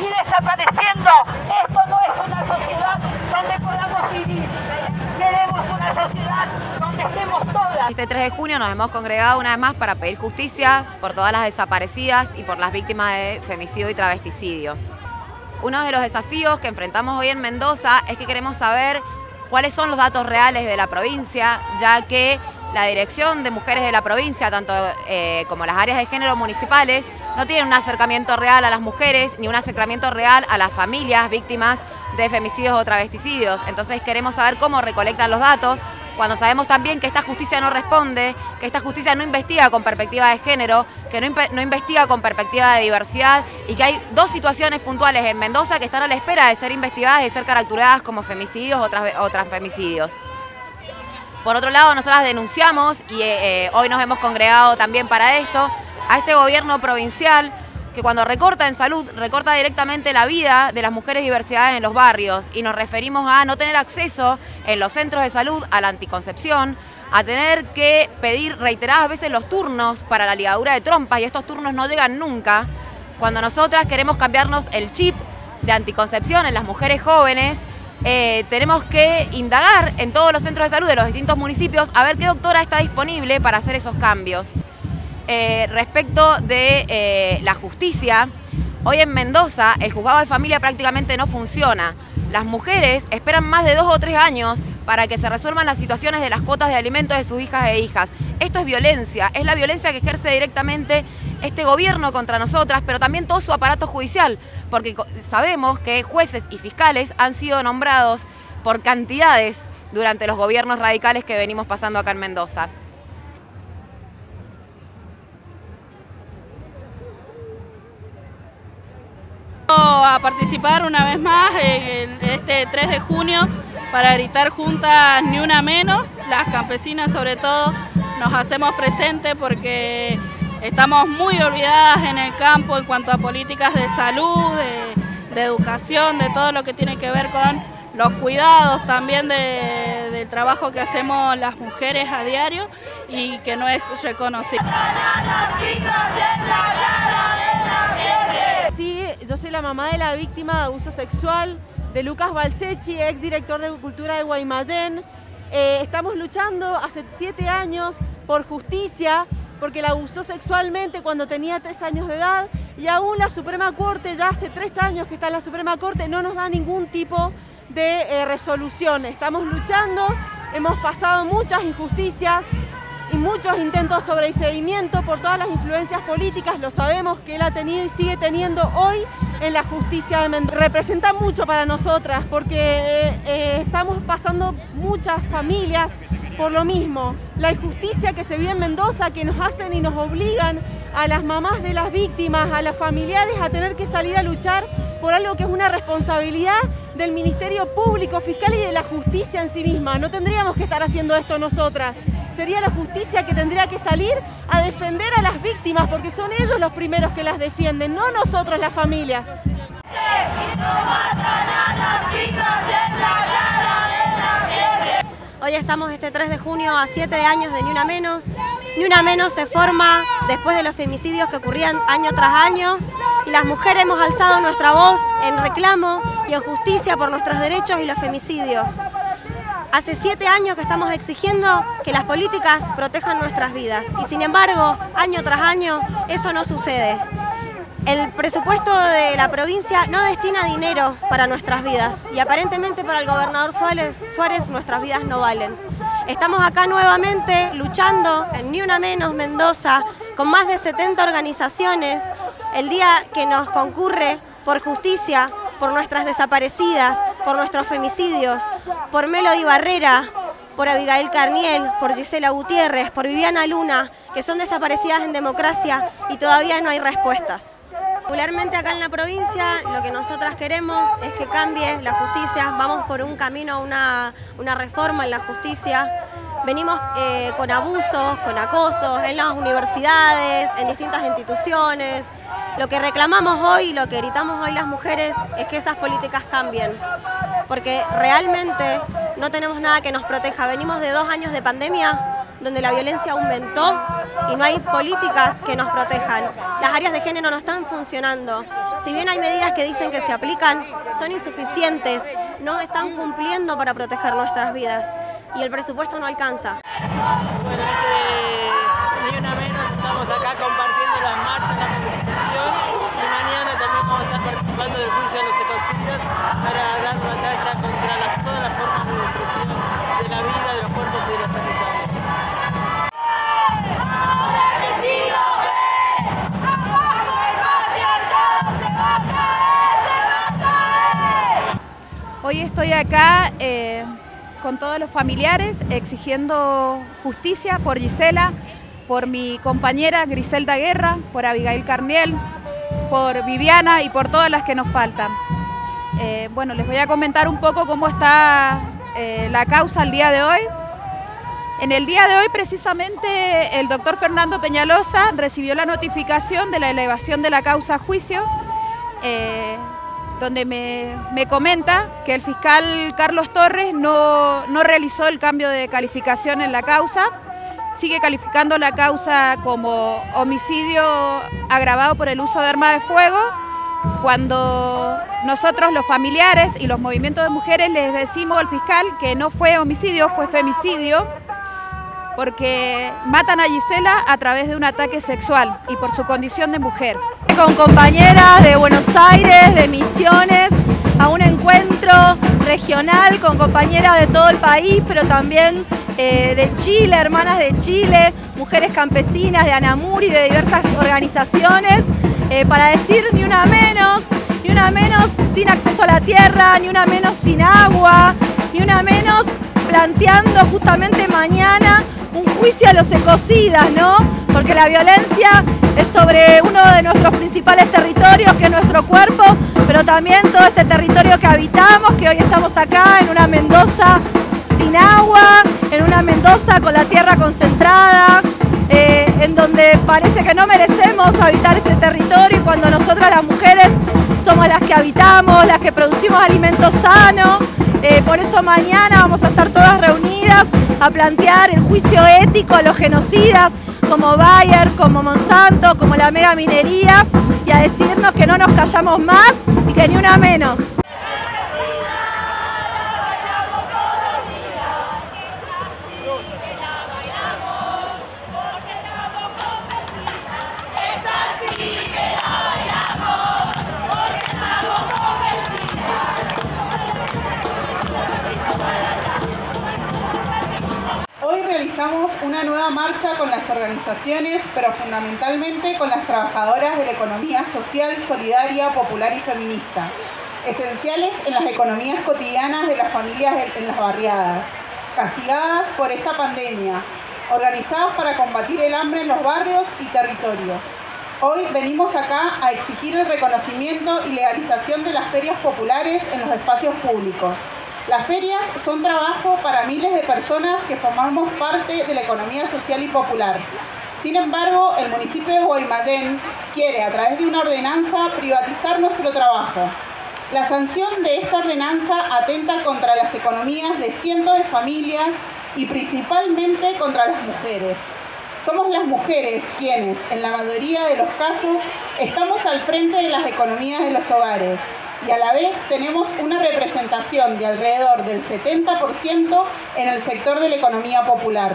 y desapareciendo. Esto no es una sociedad donde podamos vivir. Queremos una sociedad donde estemos todas. Este 3 de junio nos hemos congregado una vez más para pedir justicia por todas las desaparecidas y por las víctimas de femicidio y travesticidio. Uno de los desafíos que enfrentamos hoy en Mendoza es que queremos saber cuáles son los datos reales de la provincia, ya que la Dirección de Mujeres de la provincia, tanto eh, como las áreas de género municipales, no tienen un acercamiento real a las mujeres ni un acercamiento real a las familias víctimas de femicidios o travesticidios. Entonces queremos saber cómo recolectan los datos, cuando sabemos también que esta justicia no responde, que esta justicia no investiga con perspectiva de género, que no, investiga con perspectiva de diversidad y que hay dos situaciones puntuales en Mendoza que están a la espera de ser investigadas y ser caracterizadas como femicidios o, transfemicidios. Por otro lado, nosotras denunciamos, y eh, eh, hoy nos hemos congregado también para esto, a este gobierno provincial que cuando recorta en salud, recorta directamente la vida de las mujeres diversidades en los barrios y nos referimos a no tener acceso en los centros de salud a la anticoncepción, a tener que pedir reiteradas veces los turnos para la ligadura de trompas y estos turnos no llegan nunca, cuando nosotras queremos cambiarnos el chip de anticoncepción en las mujeres jóvenes, eh, tenemos que indagar en todos los centros de salud de los distintos municipios a ver qué doctora está disponible para hacer esos cambios. Eh, respecto de eh, la justicia, hoy en Mendoza el juzgado de familia prácticamente no funciona. Las mujeres esperan más de dos o tres años para que se resuelvan las situaciones de las cuotas de alimentos de sus hijas e hijas. Esto es violencia, es la violencia que ejerce directamente este gobierno contra nosotras, pero también todo su aparato judicial, porque sabemos que jueces y fiscales han sido nombrados por cantidades durante los gobiernos radicales que venimos pasando acá en Mendoza. A participar una vez más este 3 de junio para gritar juntas ni una menos, las campesinas sobre todo nos hacemos presentes porque estamos muy olvidadas en el campo en cuanto a políticas de salud, de, educación, de todo lo que tiene que ver con los cuidados también del trabajo que hacemos las mujeres a diario y que no es reconocido. Yo soy la mamá de la víctima de abuso sexual de Lucas Balsechi, ex director de Cultura de Guaymallén. Eh, estamos luchando hace siete años por justicia porque la abusó sexualmente cuando tenía tres años de edad y aún la Suprema Corte, ya hace tres años que está en la Suprema Corte, no nos da ningún tipo de eh, resolución. Estamos luchando, hemos pasado muchas injusticias, muchos intentos sobre el seguimiento por todas las influencias políticas, lo sabemos que él ha tenido y sigue teniendo hoy en la justicia de Mendoza. Representa mucho para nosotras porque eh, estamos pasando muchas familias por lo mismo. La injusticia que se vive en Mendoza, que nos hacen y nos obligan a las mamás de las víctimas, a las familiares a tener que salir a luchar por algo que es una responsabilidad del Ministerio Público, Fiscal y de la justicia en sí misma. No tendríamos que estar haciendo esto nosotras sería la justicia que tendría que salir a defender a las víctimas, porque son ellos los primeros que las defienden, no nosotros las familias. Hoy estamos este 3 de junio a 7 años de Ni Una Menos. Ni Una Menos se forma después de los femicidios que ocurrían año tras año y las mujeres hemos alzado nuestra voz en reclamo y en justicia por nuestros derechos y los femicidios. Hace siete años que estamos exigiendo que las políticas protejan nuestras vidas y sin embargo, año tras año, eso no sucede. El presupuesto de la provincia no destina dinero para nuestras vidas y aparentemente para el gobernador Suárez, Suárez nuestras vidas no valen. Estamos acá nuevamente luchando en Ni Una Menos Mendoza con más de 70 organizaciones el día que nos concurre por justicia por nuestras desaparecidas, por nuestros femicidios, por Melody Barrera, por Abigail Carniel, por Gisela Gutiérrez, por Viviana Luna, que son desaparecidas en democracia y todavía no hay respuestas. Particularmente acá en la provincia lo que nosotras queremos es que cambie la justicia, vamos por un camino, una, una reforma en la justicia. Venimos eh, con abusos, con acosos en las universidades, en distintas instituciones, lo que reclamamos hoy, lo que gritamos hoy las mujeres es que esas políticas cambien, porque realmente no tenemos nada que nos proteja. Venimos de dos años de pandemia donde la violencia aumentó y no hay políticas que nos protejan. Las áreas de género no están funcionando. Si bien hay medidas que dicen que se aplican, son insuficientes, no están cumpliendo para proteger nuestras vidas y el presupuesto no alcanza. Bueno, este, ni una menos estamos acá compartiendo las marchas, la movilización y mañana también vamos a estar participando del juicio de los ecocidios para dar batalla contra las, todas las formas de destrucción de la vida, de los cuerpos y de los territorios. Hoy estoy acá eh, con todos los familiares exigiendo justicia por Gisela, por mi compañera Griselda Guerra, por Abigail Carniel, por Viviana y por todas las que nos faltan. Eh, bueno, les voy a comentar un poco cómo está eh, la causa el día de hoy. En el día de hoy, precisamente, el doctor Fernando Peñalosa recibió la notificación de la elevación de la causa a juicio. Eh, donde me, me, comenta que el fiscal Carlos Torres no, no, realizó el cambio de calificación en la causa, sigue calificando la causa como homicidio agravado por el uso de arma de fuego, cuando nosotros los familiares y los movimientos de mujeres les decimos al fiscal que no fue homicidio, fue femicidio, porque matan a Gisela a través de un ataque sexual y por su condición de mujer. Con compañeras de Buenos Aires, de Misiones, a un encuentro regional con compañeras de todo el país, pero también eh, de Chile, hermanas de Chile, mujeres campesinas de Anamur y de diversas organizaciones, eh, para decir ni una menos, ni una menos sin acceso a la tierra, ni una menos sin agua, ni una menos planteando justamente mañana un juicio a los ecocidas, ¿no? Porque la violencia es sobre uno de nuestros principales territorios, que es nuestro cuerpo, pero también todo este territorio que habitamos, que hoy estamos acá en una Mendoza sin agua, en una Mendoza con la tierra concentrada, eh, en donde parece que no merecemos habitar este territorio y cuando nosotras las mujeres habitamos, las que producimos alimentos sanos, eh, por eso mañana vamos a estar todas reunidas a plantear el juicio ético a los genocidas como Bayer, como Monsanto, como la mega minería y a decirnos que no nos callamos más y que ni una menos. Una nueva marcha con las organizaciones, pero fundamentalmente con las trabajadoras de la economía social, solidaria, popular y feminista, esenciales en las economías cotidianas de las familias en las barriadas, castigadas por esta pandemia, organizadas para combatir el hambre en los barrios y territorios. Hoy venimos acá a exigir el reconocimiento y legalización de las ferias populares en los espacios públicos las ferias son trabajo para miles de personas que formamos parte de la economía social y popular. Sin embargo, el municipio de Guaymallén quiere, a través de una ordenanza, privatizar nuestro trabajo. La sanción de esta ordenanza atenta contra las economías de cientos de familias y principalmente contra las mujeres. Somos las mujeres quienes, en la mayoría de los casos, estamos al frente de las economías de los hogares y a la vez tenemos una representación de alrededor del 70% en el sector de la economía popular.